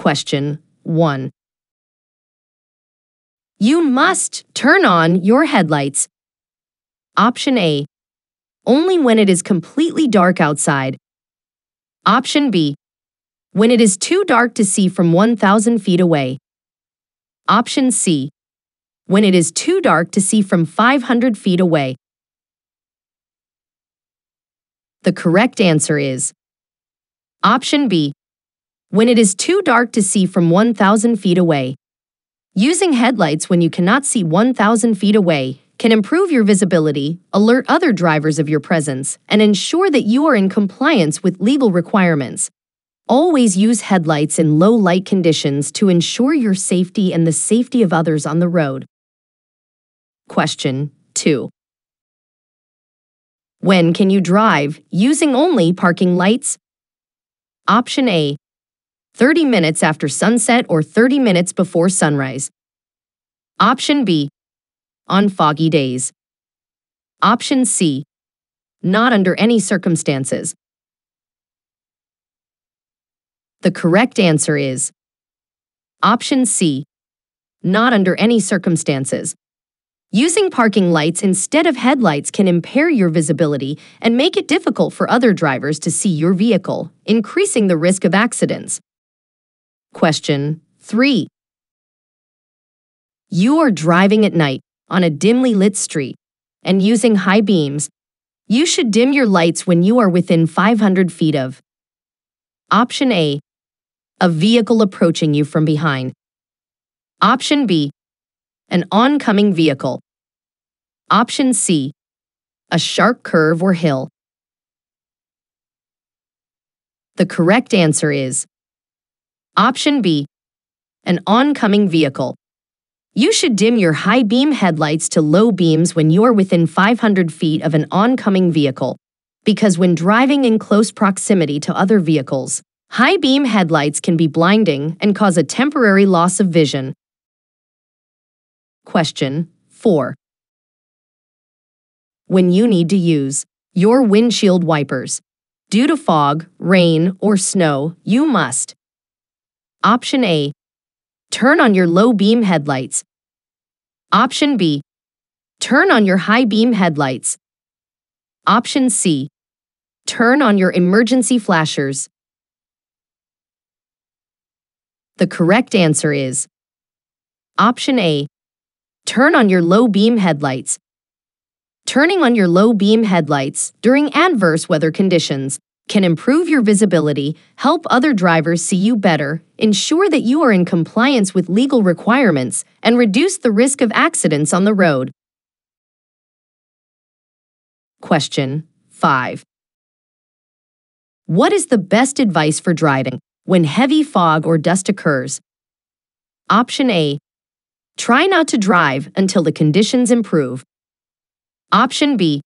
Question 1. You must turn on your headlights. Option A. Only when it is completely dark outside. Option B. When it is too dark to see from 1,000 feet away. Option C. When it is too dark to see from 500 feet away. The correct answer is Option B. When it is too dark to see from 1,000 feet away. Using headlights when you cannot see 1,000 feet away can improve your visibility, alert other drivers of your presence, and ensure that you are in compliance with legal requirements. Always use headlights in low light conditions to ensure your safety and the safety of others on the road. Question 2. When can you drive using only parking lights? Option A 30 minutes after sunset or 30 minutes before sunrise. Option B on foggy days. Option C not under any circumstances. The correct answer is Option C not under any circumstances. Using parking lights instead of headlights can impair your visibility and make it difficult for other drivers to see your vehicle, increasing the risk of accidents. Question 3. You are driving at night on a dimly lit street and using high beams. You should dim your lights when you are within 500 feet of Option A. A vehicle approaching you from behind. Option B an oncoming vehicle. Option C, a sharp curve or hill. The correct answer is Option B, an oncoming vehicle. You should dim your high beam headlights to low beams when you are within 500 feet of an oncoming vehicle, because when driving in close proximity to other vehicles, high beam headlights can be blinding and cause a temporary loss of vision. Question 4. When you need to use your windshield wipers, due to fog, rain, or snow, you must Option A. Turn on your low beam headlights. Option B. Turn on your high beam headlights. Option C. Turn on your emergency flashers. The correct answer is Option A. Turn on your low beam headlights. Turning on your low beam headlights during adverse weather conditions can improve your visibility, help other drivers see you better, ensure that you are in compliance with legal requirements, and reduce the risk of accidents on the road. Question 5. What is the best advice for driving when heavy fog or dust occurs? Option A. Try not to drive until the conditions improve. Option B.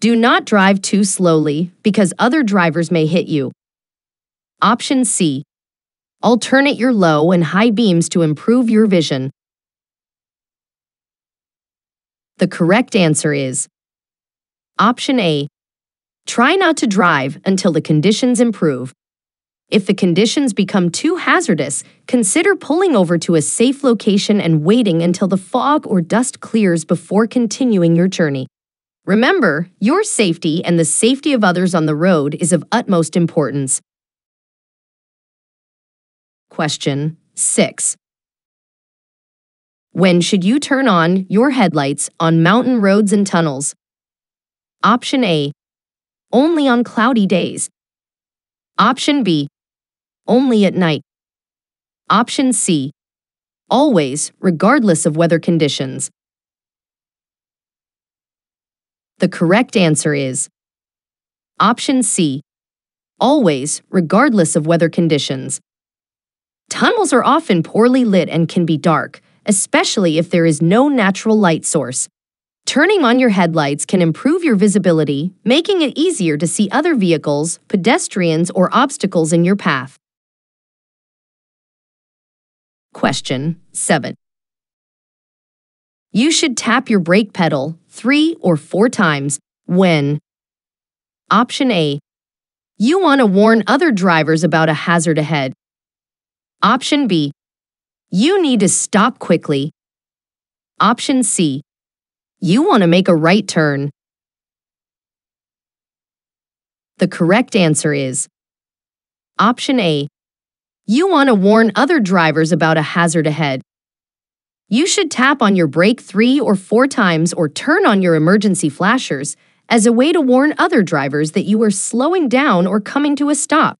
Do not drive too slowly because other drivers may hit you. Option C. Alternate your low and high beams to improve your vision. The correct answer is Option A. Try not to drive until the conditions improve. If the conditions become too hazardous, consider pulling over to a safe location and waiting until the fog or dust clears before continuing your journey. Remember, your safety and the safety of others on the road is of utmost importance. Question 6. When should you turn on your headlights on mountain roads and tunnels? Option A. Only on cloudy days. Option B only at night. Option C. Always, regardless of weather conditions. The correct answer is Option C. Always, regardless of weather conditions. Tunnels are often poorly lit and can be dark, especially if there is no natural light source. Turning on your headlights can improve your visibility, making it easier to see other vehicles, pedestrians, or obstacles in your path. Question 7. You should tap your brake pedal three or four times when Option A. You want to warn other drivers about a hazard ahead. Option B. You need to stop quickly. Option C. You want to make a right turn. The correct answer is Option A. You want to warn other drivers about a hazard ahead. You should tap on your brake three or four times or turn on your emergency flashers as a way to warn other drivers that you are slowing down or coming to a stop.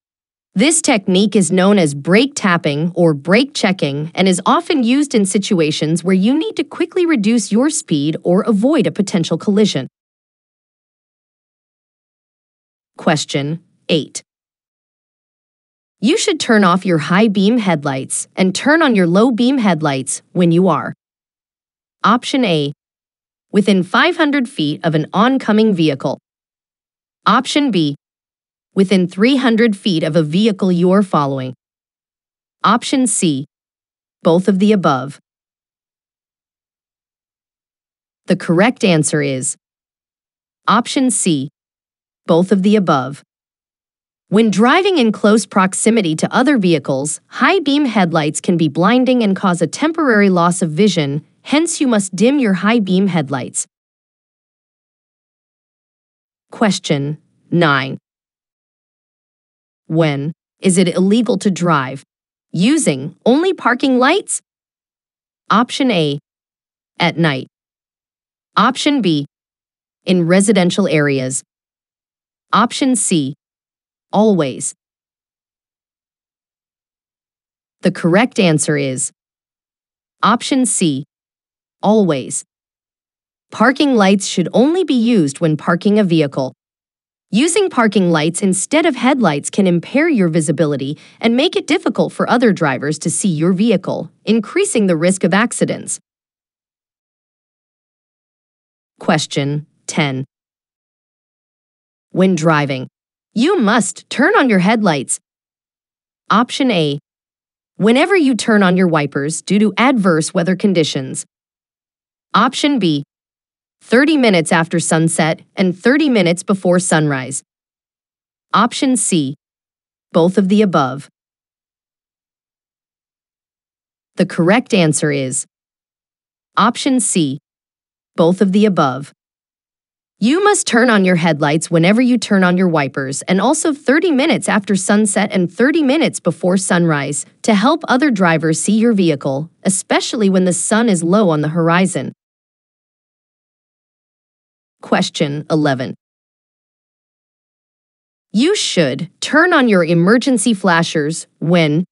This technique is known as brake tapping or brake checking and is often used in situations where you need to quickly reduce your speed or avoid a potential collision. Question 8. You should turn off your high beam headlights and turn on your low beam headlights when you are. Option A. Within 500 feet of an oncoming vehicle. Option B within 300 feet of a vehicle you are following. Option C, both of the above. The correct answer is Option C, both of the above. When driving in close proximity to other vehicles, high beam headlights can be blinding and cause a temporary loss of vision, hence you must dim your high beam headlights. Question 9. When is it illegal to drive? Using only parking lights? Option A. At night. Option B. In residential areas. Option C. Always. The correct answer is Option C. Always. Parking lights should only be used when parking a vehicle. Using parking lights instead of headlights can impair your visibility and make it difficult for other drivers to see your vehicle, increasing the risk of accidents. Question 10. When driving, you must turn on your headlights. Option A. Whenever you turn on your wipers due to adverse weather conditions. Option B. 30 minutes after sunset, and 30 minutes before sunrise. Option C, both of the above. The correct answer is Option C, both of the above. You must turn on your headlights whenever you turn on your wipers and also 30 minutes after sunset and 30 minutes before sunrise to help other drivers see your vehicle, especially when the sun is low on the horizon. Question 11. You should turn on your emergency flashers when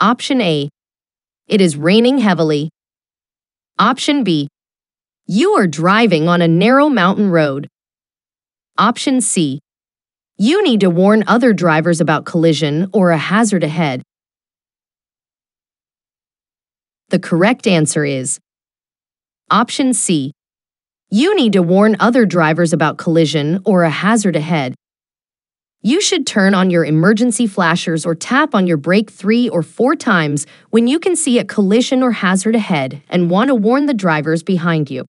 Option A. It is raining heavily. Option B. You are driving on a narrow mountain road. Option C. You need to warn other drivers about collision or a hazard ahead. The correct answer is Option C. You need to warn other drivers about collision or a hazard ahead. You should turn on your emergency flashers or tap on your brake three or four times when you can see a collision or hazard ahead and want to warn the drivers behind you.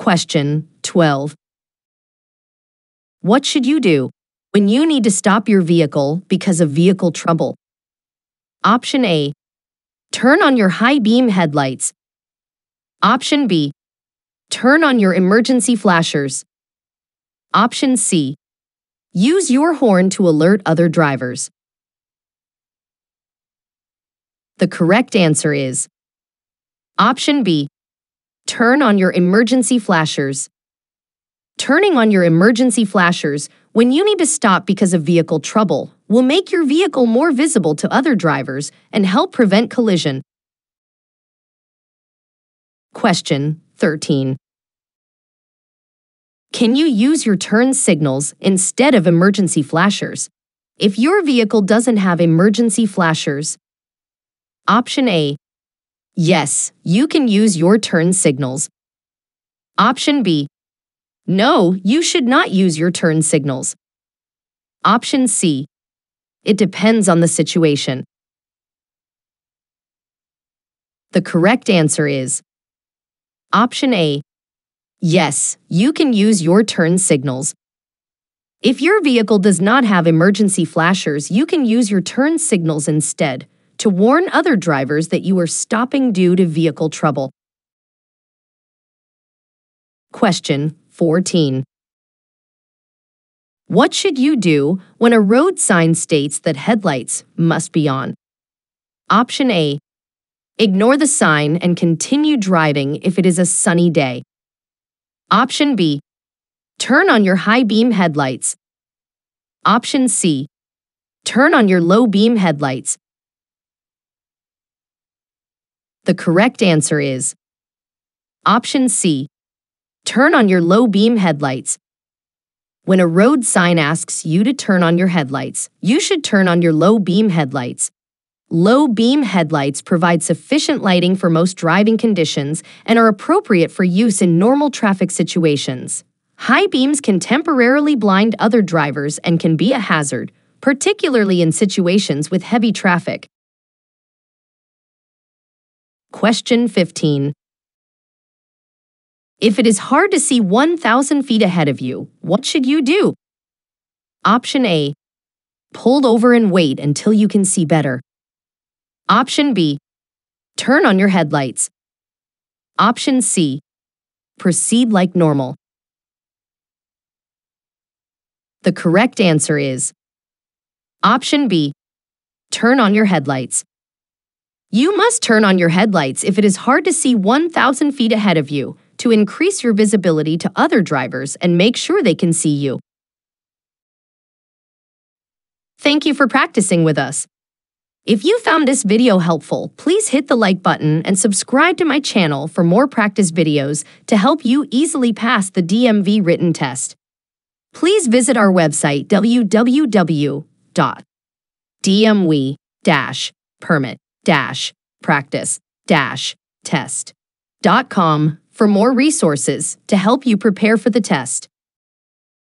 Question 12. What should you do when you need to stop your vehicle because of vehicle trouble? Option A. Turn on your high beam headlights Option B. Turn on your emergency flashers. Option C. Use your horn to alert other drivers. The correct answer is Option B. Turn on your emergency flashers. Turning on your emergency flashers when you need to stop because of vehicle trouble will make your vehicle more visible to other drivers and help prevent collision. Question 13. Can you use your turn signals instead of emergency flashers? If your vehicle doesn't have emergency flashers, Option A. Yes, you can use your turn signals. Option B. No, you should not use your turn signals. Option C. It depends on the situation. The correct answer is Option A. Yes, you can use your turn signals. If your vehicle does not have emergency flashers, you can use your turn signals instead to warn other drivers that you are stopping due to vehicle trouble. Question 14. What should you do when a road sign states that headlights must be on? Option A. Ignore the sign and continue driving if it is a sunny day. Option B. Turn on your high beam headlights. Option C. Turn on your low beam headlights. The correct answer is Option C. Turn on your low beam headlights. When a road sign asks you to turn on your headlights, you should turn on your low beam headlights. Low beam headlights provide sufficient lighting for most driving conditions and are appropriate for use in normal traffic situations. High beams can temporarily blind other drivers and can be a hazard, particularly in situations with heavy traffic. Question 15. If it is hard to see 1,000 feet ahead of you, what should you do? Option A. Pull over and wait until you can see better. Option B. Turn on your headlights. Option C. Proceed like normal. The correct answer is Option B. Turn on your headlights. You must turn on your headlights if it is hard to see 1,000 feet ahead of you to increase your visibility to other drivers and make sure they can see you. Thank you for practicing with us. If you found this video helpful, please hit the like button and subscribe to my channel for more practice videos to help you easily pass the DMV written test. Please visit our website www.dmv-permit-practice-test.com for more resources to help you prepare for the test.